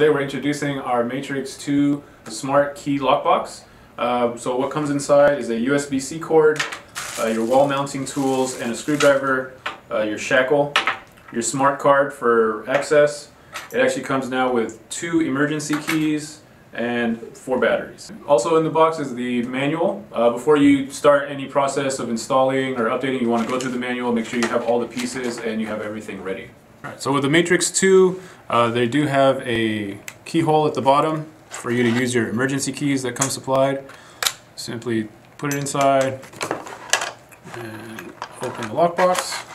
Today we're introducing our Matrix 2 Smart Key Lockbox. Uh, so what comes inside is a USB-C cord, uh, your wall mounting tools and a screwdriver, uh, your shackle, your smart card for access. It actually comes now with two emergency keys and four batteries. Also in the box is the manual. Uh, before you start any process of installing or updating, you want to go through the manual, make sure you have all the pieces and you have everything ready. All right, so with the Matrix 2, uh, they do have a keyhole at the bottom for you to use your emergency keys that come supplied. Simply put it inside and open the lockbox.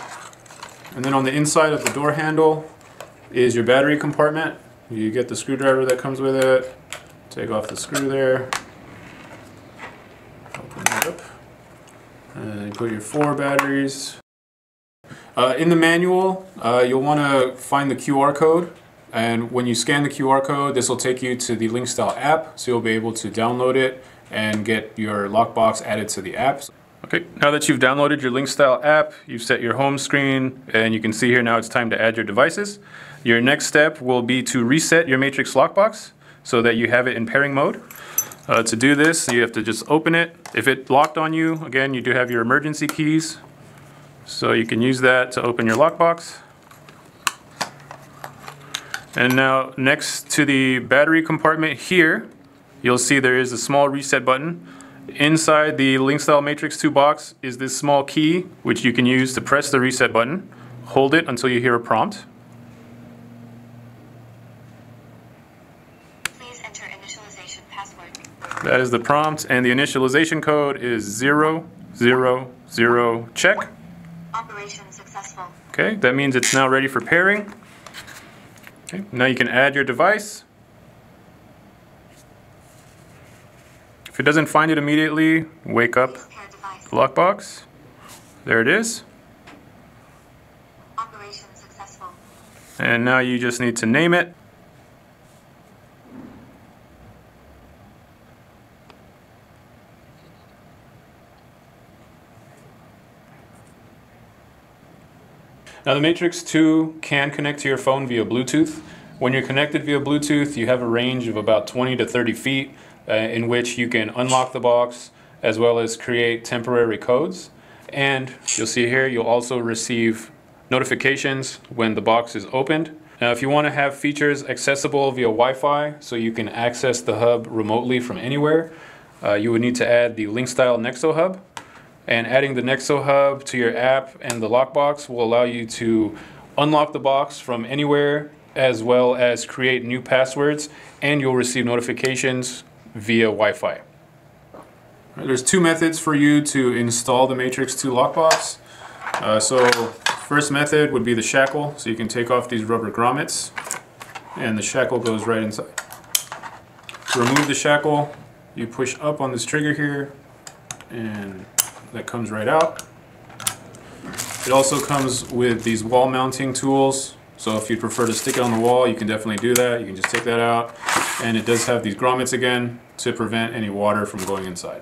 And then on the inside of the door handle is your battery compartment. You get the screwdriver that comes with it. Take off the screw there. Open it up. And you put your four batteries. Uh, in the manual, uh, you'll want to find the QR code and when you scan the QR code, this will take you to the LinkStyle app, so you'll be able to download it and get your lockbox added to the app. Okay, now that you've downloaded your LinkStyle app, you've set your home screen, and you can see here now it's time to add your devices. Your next step will be to reset your Matrix lockbox so that you have it in pairing mode. Uh, to do this, you have to just open it. If it locked on you, again, you do have your emergency keys. So you can use that to open your lockbox. And now next to the battery compartment here, you'll see there is a small reset button. Inside the LinkStyle Matrix 2 box is this small key, which you can use to press the reset button. Hold it until you hear a prompt. Please enter initialization password. That is the prompt, and the initialization code is 000 check. Okay, that means it's now ready for pairing. Okay, now you can add your device. If it doesn't find it immediately, wake up Please pair device. the lockbox. There it is. Operation successful. And now you just need to name it. Now the Matrix 2 can connect to your phone via Bluetooth. When you're connected via Bluetooth, you have a range of about 20 to 30 feet uh, in which you can unlock the box as well as create temporary codes. And you'll see here, you'll also receive notifications when the box is opened. Now, if you want to have features accessible via Wi-Fi, so you can access the hub remotely from anywhere, uh, you would need to add the LinkStyle Nexo Hub. And adding the Nexo Hub to your app and the lockbox will allow you to unlock the box from anywhere, as well as create new passwords, and you'll receive notifications via Wi-Fi. There's two methods for you to install the Matrix 2 lockbox. Uh, so first method would be the shackle. So you can take off these rubber grommets and the shackle goes right inside. To remove the shackle, you push up on this trigger here and that comes right out. It also comes with these wall mounting tools. So if you prefer to stick it on the wall, you can definitely do that. You can just take that out. And it does have these grommets again to prevent any water from going inside.